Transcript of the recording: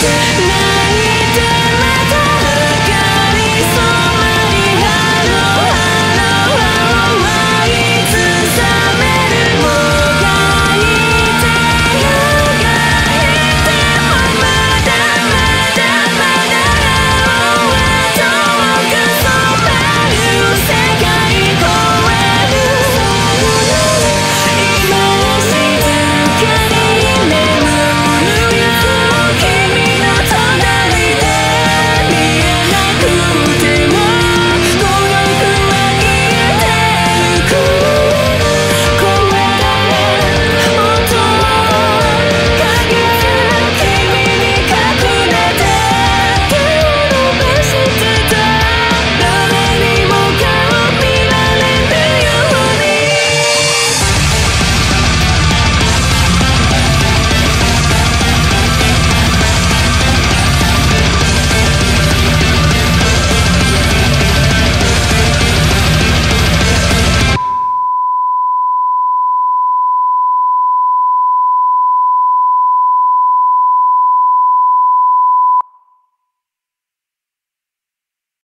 Shit.